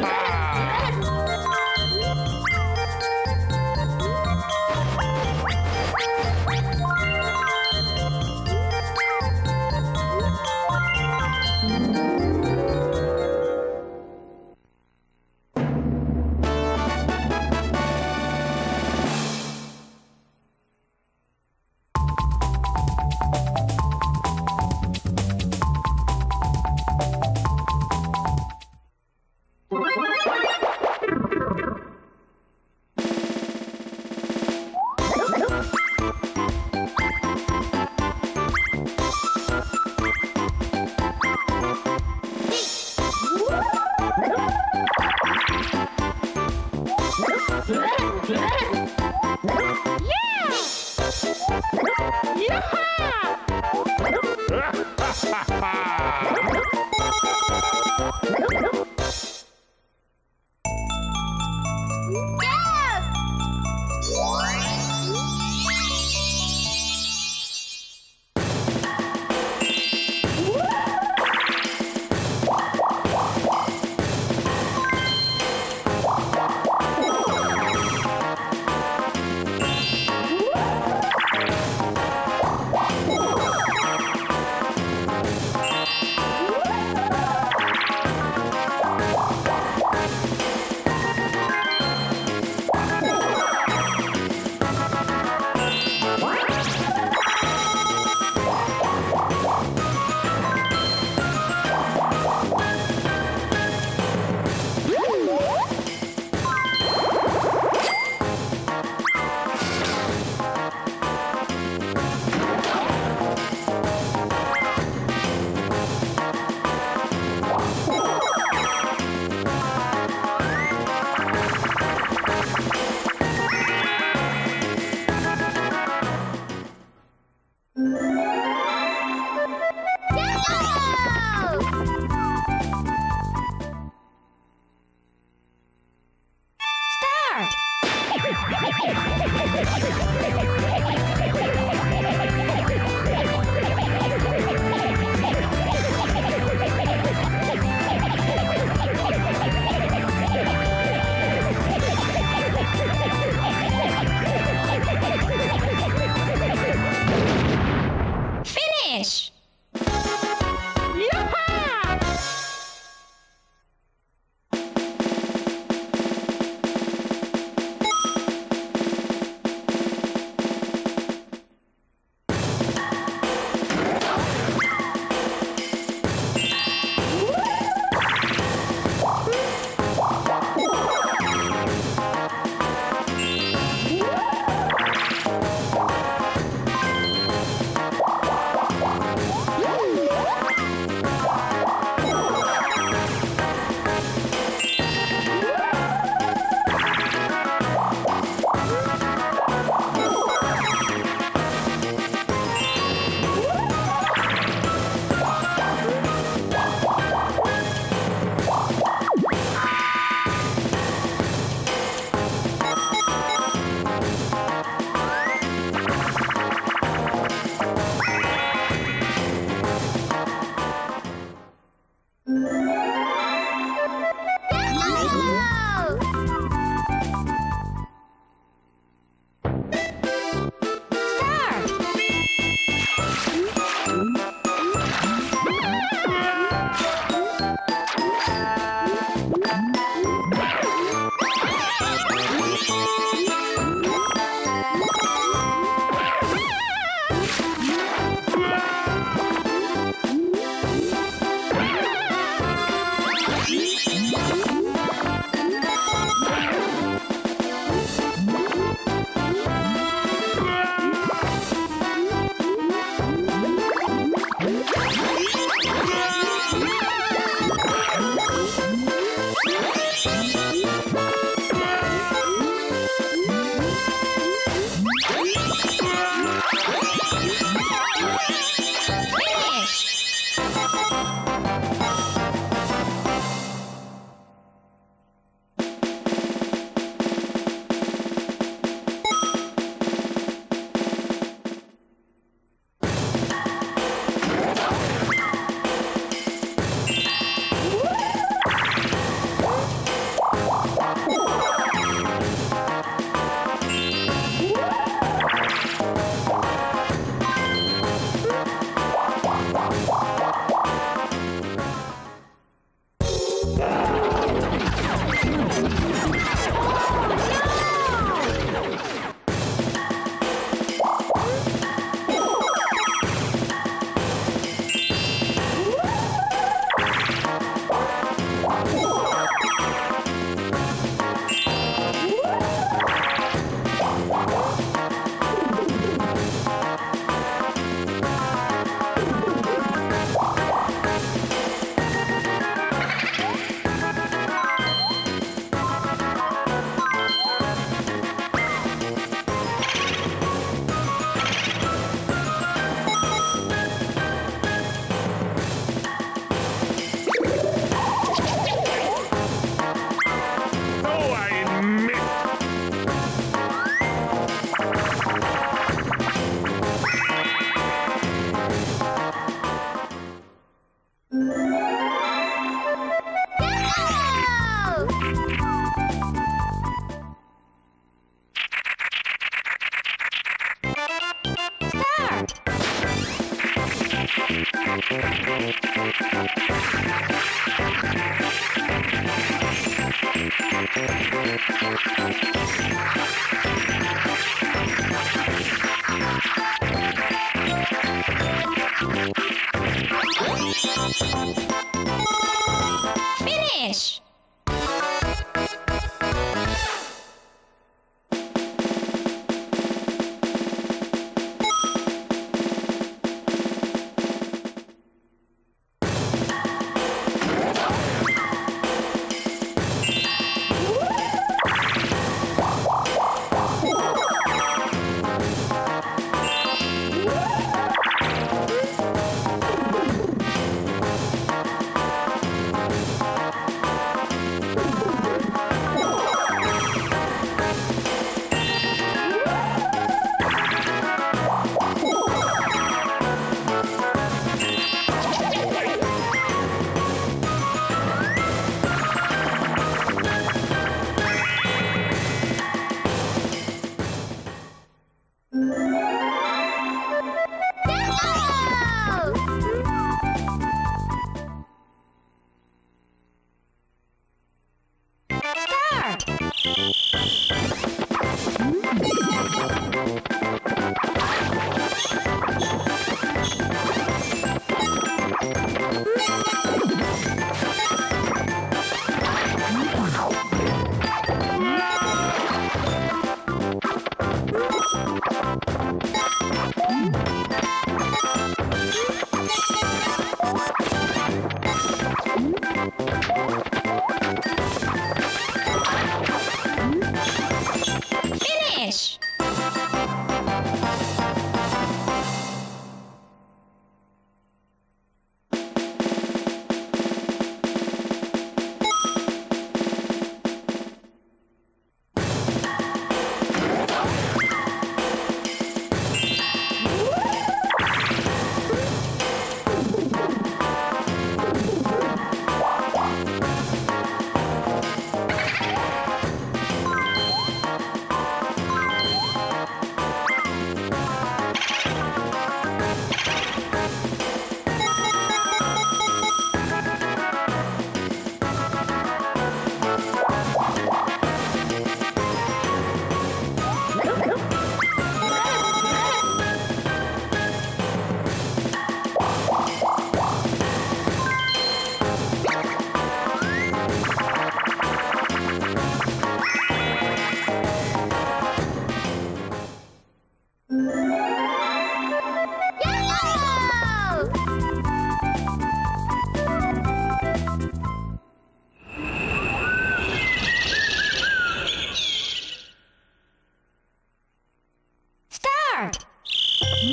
Bye. start! Finish! Finish!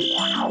Wow.